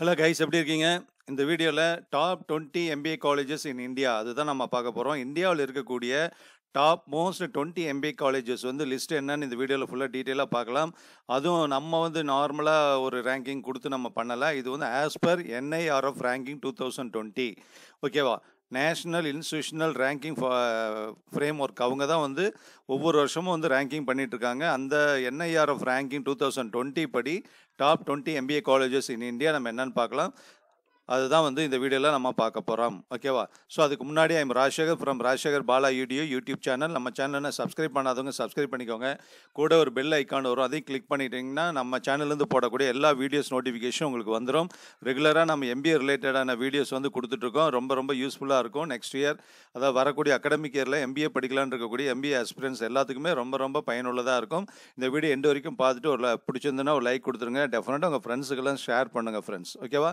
Hello guys எப்படி இருக்கீங்க? இந்த வீடியோவில் top twenty MBA colleges in India அதுதான் நம்ம பார்க்க போகிறோம் இந்தியாவில் இருக்கக்கூடிய top most twenty MBA colleges வந்து லிஸ்ட் என்னன்னு இந்த வீடியோவில் ஃபுல்லாக டீட்டெயிலாக பார்க்கலாம். அதுவும் நம்ம வந்து நார்மலாக ஒரு ரேங்கிங் கொடுத்து நம்ம பண்ணலை. இது வந்து as per NIRF ranking two thousand twenty ஓகேவா national institutional ranking framework அவங்க தான் வந்து ஒவ்வொரு வருஷமும் வந்து ரேங்கிங் பண்ணிகிட்ருக்காங்க இருக்காங்க அந்த NIRF ranking two thousand twenty படி top twenty MBA colleges in India நம்ம என்னென்னு பார்க்கலாம். அதுதான் வந்து இந்த வீடியோவில் நம்ம பார்க்க போகிறோம் ஓகேவா ஸோ அதுக்கு முன்னாடி ஐம் ராஜசேகர் ஃப்ரம் ராஜசேகர் பாலா யூடியோ யூடியூப் சேனல். நம்ம சேனலை சப்ஸ்கிரைப் பண்ணாதவங்க சப்ஸ்கிரைப் பண்ணிக்கோங்க. கூட ஒரு பெல் ஐக்கான் வரும். அதையும் கிளிக் பண்ணிட்டீங்கன்னா நம்ம சேனல்லேருந்து போடக்கூடிய எல்லா வீடியோஸ் நோட்டிஃபிகேஷன் உங்களுக்கு வந்துடும் ரெகுலராக நம்ம எம்பிஏ ரிலேட்டடான வீடியோஸ் வந்து கொடுத்துட்ருக்கோம் ரொம்ப ரொம்ப யூஸ்ஃபுல்லாக இருக்கும். நெக்ஸ்ட் இயர் அதாவது வரக்கூடிய அகடமிக் இயரில் எம்பிஏ படிக்கலான்னு இருக்கக்கூடிய எம்பிஏ எக்ஸ்பீரியன்ஸ் எல்லாத்துக்குமே ரொம்ப ரொம்ப பயனுள்ளதாக இருக்கும். இந்த வீடியோ எண்டு வரைக்கும் பார்த்துட்டு ஒரு li- பிடிச்சிருந்துன்னா ஒரு லைக் கொடுத்துருங்க. டெஃபினட்டாக உங்கள் ஃப்ரெண்ட்ஸுக்கெல்லாம் ஷேர் பண்ணுங்கள் ஃப்ரெண்ட்ஸ் ஓகேவா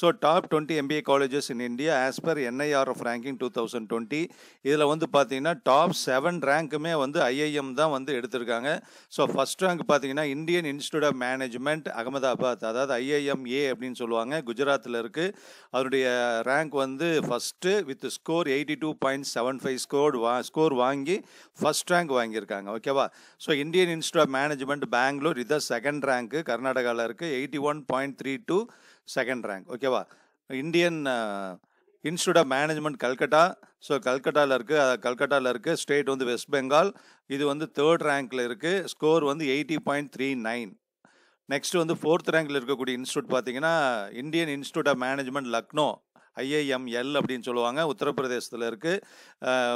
so top top twenty MBA colleges in India as per NIRF ranking two thousand twenty இதில் வந்து பார்த்தீங்கன்னா டாப் செவன் ரேங்க்குமே வந்து ஐஐஎம் தான் வந்து எடுத்திருக்காங்க. ஸோ ஃபஸ்ட் ரேங்க் பார்த்தீங்கன்னா Indian Institute of Management Ahmedabad அதாவது ஐஐஎம்ஏ அப்படின்னு சொல்லுவாங்க. குஜராத்தில் இருக்குது அதனுடைய ரேங்க் வந்து first with score eighty two point seven five score வா ஸ்கோர் வாங்கி ஃபர்ஸ்ட் ரேங்க் வாங்கியிருக்காங்க. ஓகேவா so Indian Institute of Management Bangalore இதான் செகண்ட் ரேங்க்கு கர்நாடகாவில் இருக்குது eighty one point three two second rank ஓகேவா Indian Institute of Management Calcutta. So கல்கட்டாவில் இருக்குது கல்கட்டாவில் இருக்குது ஸ்டேட் வந்து வெஸ்ட் பெங்கால். இது வந்து தேர்ட் ரேங்க்கில் இருக்குது ஸ்கோர் வந்து eighty point three nine. Next வந்து ஃபோர்த் ரேங்கில் இருக்கக்கூடிய இன்ஸ்டியூட் பார்த்தீங்கன்னா Indian Institute of Management Lucknow. IIML அப்படின்னு சொல்லுவாங்க. உத்தரப்பிரதேசத்தில் இருக்குது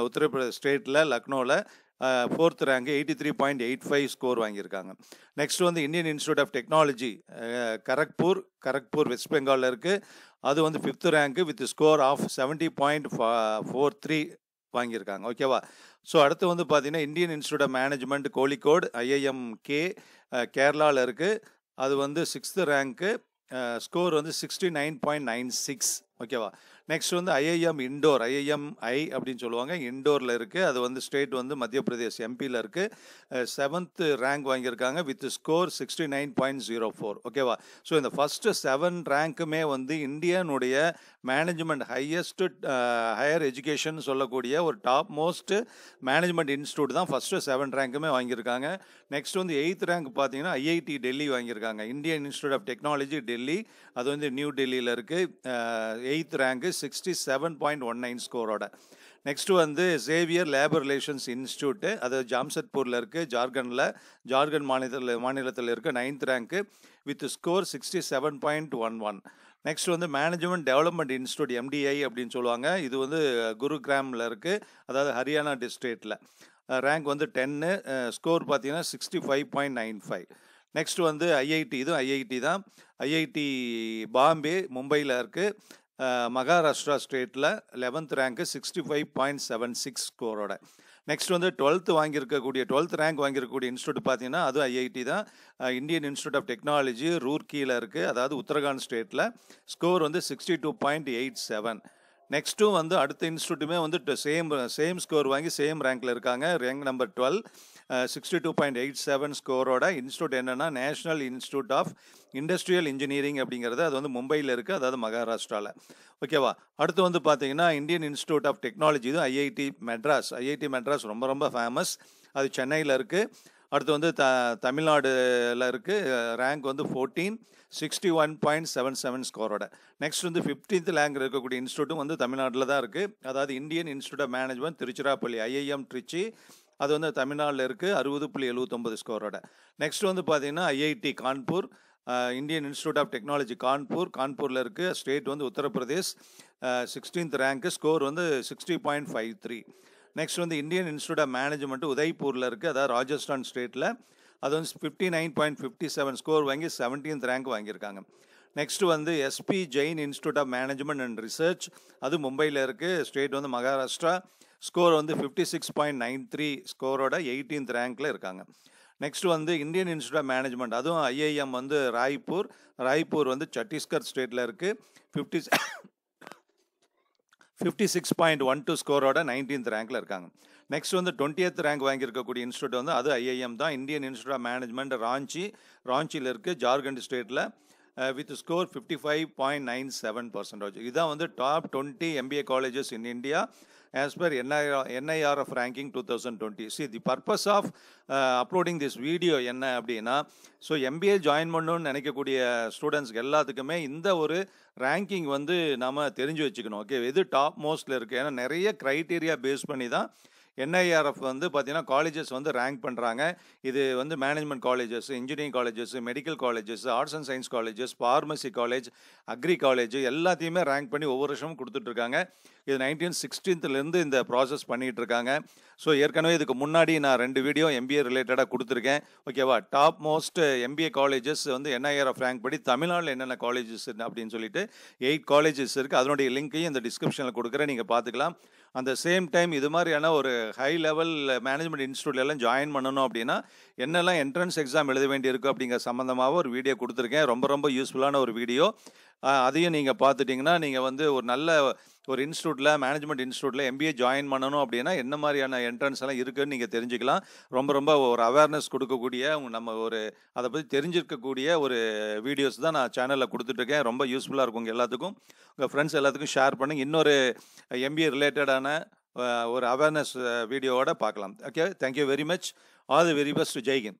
உத்தரப்பிரதேஷ் ஸ்டேட்டில் லக்னோவில் fourth rank eighty three point eight five score வாங்கியிருக்காங்க. நெக்ஸ்ட் வந்து Indian Institute of Technology Kharagpur Kharagpur west பெங்காலில் இருக்குது அது வந்து fifth rank with score of seventy point four three வாங்கியிருக்காங்க. ஓகேவா ஸோ அடுத்து வந்து பார்த்தீங்கன்னா Indian Institute of Management Kozhikode IIMK கேரளாவில் இருக்குது அது வந்து சிக்ஸ்த்து ரேங்க்கு ஸ்கோர் வந்து sixty nine point nine six ஓகேவா நெக்ஸ்ட் வந்து ஐஐஎம் இண்டோர் ஐஐஎம் ஐ அப்படின்னு சொல்லுவாங்க. இண்டோரில் இருக்குது அது வந்து ஸ்டேட் வந்து மத்திய பிரதேஷ் எம்பியில் இருக்குது செவன்த்து ரேங்க் வாங்கியிருக்காங்க with score sixty nine point zero four ஓகேவா ஸோ இந்த ஃபஸ்ட்டு செவன் ரேங்க்குமே வந்து இந்தியனுடைய மேனேஜ்மெண்ட் ஹையஸ்ட்டு ஹையர் எஜுகேஷன் சொல்லக்கூடிய ஒரு டாப் மோஸ்ட் மேனேஜ்மெண்ட் இன்ஸ்டியூட் தான் ஃபஸ்ட்டு செவன் ரேங்க்குமே வாங்கியிருக்காங்க. நெக்ஸ்ட் வந்து எயித் ரேங்க் பார்த்தீங்கன்னா ஐஐடி டெல்லி வாங்கியிருக்காங்க. Indian Institute of Technology Delhi அது வந்து நியூ டெல்லியில் இருக்குது eighth rank sixty seven point one nine ஸ்கோரோட next வந்து சேவியர் லேபர் ரிலேஷன்ஸ் இன்ஸ்டியூட்டு அது ஜாம்சத்பூரில் இருக்குது ஜார்க்கண்டில் ஜார்க்கண்ட் மாநிலத்தில் மாநிலத்தில் இருக்குது ninth rank with score sixty seven point one one next வந்து மேனேஜ்மெண்ட் டெவலப்மெண்ட் இன்ஸ்டியூட் எம்டிஐ அப்படின்னு சொல்லுவாங்க. இது வந்து குருகிராமில் இருக்குது அதாவது ஹரியானா டிஸ்ட்ரிக்டில் ரேங்க் வந்து டென்னு ஸ்கோர் பார்த்தீங்கன்னா sixty five point nine five next வந்து ஐஐடி இதுவும் ஐஐடி தான். ஐஐடி பாம்பே மும்பையில் இருக்குது மகாராஷ்டிரா ஸ்டேட்டில் eleventh rank sixty five point seven six ஸ்கோரோட next வந்து டுவெல்த்து வாங்கியிருக்கக்கூடிய டுவெல்த் ரேங்க் வாங்கியிருக்கக்கூடிய இன்ஸ்டியூட் பார்த்தீங்கன்னா அதுவும் ஐஐடி தான். இந்தியன் இன்ஸ்டியூட் ஆஃப் டெக்னாலஜி ரூர்க்கியில் இருக்குது அதாவது உத்தரகாண்ட் ஸ்டேட்டில் ஸ்கோர் வந்து sixty two point eight seven நெக்ஸ்ட்டும் வந்து அடுத்த இன்ஸ்டியூட்டுமே வந்து சேம் சேம் ஸ்கோர் வாங்கி சேம் ரேங்க்கில் இருக்காங்க. Rank number twelve sixty two point eight seven ஸ்கோரோட institute என்னென்னா national institute of industrial engineering அப்படிங்கிறது. அது வந்து மும்பையில் இருக்குது அதாவது மகாராஷ்டிராவில் ஓகேவா அடுத்து வந்து பார்த்தீங்கன்னா இந்தியன் இன்ஸ்டியூட் ஆஃப் டெக்னாலஜி இது ஐஐடி மெட்ராஸ். ஐஐடி மெட்ராஸ் ரொம்ப ரொம்ப ஃபேமஸ் அது சென்னையில் இருக்குது அடுத்து வந்து த தமிழ்நாடுல இருக்குது ரேங்க் வந்து fourteen sixty one point seven seven ஸ்கோரோட next வந்து ஃபிஃப்டீன்த் ரேங்க் இருக்கக்கூடிய இன்ஸ்டியூட்டும் வந்து தமிழ்நாட்டில் தான் இருக்குது அதாவது Indian Institute of Management Tiruchirappalli IIM Trichy அது வந்து தமிழ்நாட்டில் இருக்குது அறுபது புள்ளி எழுபத்தொம்பது ஸ்கோரோட நெக்ஸ்ட் வந்து பார்த்தீங்கன்னா IIT Kanpur Indian Institute of Technology Kanpur கான்பூரில் இருக்குது ஸ்டேட் வந்து உத்தரப்பிரதேஷ் சிக்ஸ்டீன்த் ரேங்க்கு ஸ்கோர் வந்து sixty point five three next வந்து இந்தியன் இன்ஸ்டியூட் ஆஃப் மேனேஜ்மெண்ட் உதய்பூரில் இருக்குது அதாவது ராஜஸ்தான் ஸ்டேட்டில் அது வந்து fifty nine point fifty seven score வாங்கி செவன்டீன்த் ரேங்க் வாங்கியிருக்காங்க. நெக்ஸ்ட் வந்து SP Jain institute of management and research அது மும்பையில் இருக்குது ஸ்டேட் வந்து மகாராஷ்டிரா. ஸ்கோர் வந்து fifty six point nine three ஸ்கோரோட eighteenth ரேங்க்கில் இருக்காங்க. நெக்ஸ்ட் வந்து இந்தியன் இன்ஸ்டியூட் ஆஃப் மேனேஜ்மெண்ட் அதுவும் ஐஐஎம் வந்து ராய்ப்பூர். ராய்ப்பூர் வந்து சத்தீஸ்கர் ஸ்டேட்டில் இருக்குது fifty fifty six point one two ஸ்கோரோட nineteenth ரேங்கில் இருக்காங்க. நெக்ஸ்ட் வந்து டுவெண்ட்டியத் ரேங்க் வாங்கியிருக்கக்கூடிய இன்ஸ்டியூட் வந்து அது ஐஐஎம் தான். Indian Institute of Management Ranchi ராஞ்சியில் இருக்குது ஜார்க்கண்ட் ஸ்டேட்டில் with score fifty five point nine seven percentage இதுதான் வந்து top twenty MBA colleges in India as per NIR, ranking ranking 2020. See, the purpose of uh, uploading this video என்ன அப்படின்னா so MBA join பண்ணணும்னு நினைக்கக்கூடிய ஸ்டூடெண்ட்ஸ்க்கு எல்லாத்துக்குமே இந்த ஒரு ரேங்கிங் வந்து நம்ம தெரிஞ்சு வச்சுக்கணும். ஓகே எது டாப் மோஸ்ட்டில் இருக்குது ஏன்னா நிறைய க்ரைட்டீரியா பேஸ் பண்ணி தான் என்ஐஆர்எஃப் வந்து பார்த்திங்கன்னா காலேஜஸ் வந்து ரேங்க் பண்ணுறாங்க இது வந்து management colleges engineering colleges medical colleges arts and science colleges pharmacy college agri college எல்லாத்தையுமே ரேங்க் பண்ணி ஒவ்வொரு வருஷமும் கொடுத்துட்ருக்காங்க இது நைன்டீன் சிக்ஸ்டீன்த்லேருந்து இந்த ப்ராசஸ் பண்ணிகிட்டு இருக்காங்க. ஸோ ஏற்கனவே இதுக்கு முன்னாடி நான் ரெண்டு வீடியோ எம்பிஏ ரிலேட்டடாக கொடுத்துருக்கேன். ஓகேவா டாப் மோஸ்ட் எம்பிஏ காலேஜஸ் வந்து என்ஐஆர்எஃப் ரேங்க் படி தமிழ்நாட்டில் என்னென்ன காலேஜஸ் அப்படின்னு சொல்லிட்டு எயிட் காலேஜஸ் இருக்குது அதனுடைய லிங்க்கையும் இந்த டிஸ்கிரிப்ஷனில் கொடுக்குறேன். நீங்கள் பார்த்துக்கலாம். அந்த சேம் டைம் இது மாதிரியான ஒரு ஹை லெவல் மேனேஜ்மெண்ட் இன்ஸ்டியூட்லாம் ஜாயின் பண்ணணும் அப்படின்னா என்னெல்லாம் என்ட்ரன்ஸ் எக்ஸாம் எழுத வேண்டியிருக்கு அப்படிங்கிற சம்மந்தமாக ஒரு வீடியோ கொடுத்துருக்கேன். ரொம்ப ரொம்ப யூஸ்ஃபுல்லான ஒரு வீடியோ அதையும் நீங்கள் பார்த்துட்டிங்கன்னா நீங்கள் வந்து ஒரு நல்ல ஒரு இன்ஸ்டியூட்டில் மேனேஜ்மெண்ட் இன்ஸ்டியூட்டில் எம்பிஏ ஜாயின் பண்ணணும் அப்படின்னா என்ன மாதிரியான என்ட்ரன்ஸ் எல்லாம் இருக்குதுன்னு நீங்கள் தெரிஞ்சுக்கலாம். ரொம்ப ரொம்ப ஒரு அவேர்னஸ் கொடுக்கக்கூடிய நம்ம ஒரு அதை பற்றி தெரிஞ்சிருக்கக்கூடிய ஒரு வீடியோஸ் தான் நான் சேனலில் கொடுத்துட்ருக்கேன் ரொம்ப யூஸ்ஃபுல்லாக இருக்கும் உங்கள் எல்லாத்துக்கும். உங்கள் ஃப்ரெண்ட்ஸ் எல்லாத்துக்கும் ஷேர் பண்ணுங்க இன்னொரு எம்பிஏ ரிலேட்டடான ஒரு அவேர்னஸ் வீடியோவோட பார்க்கலாம். Okay thank you very much all the very best ஜெய்கின்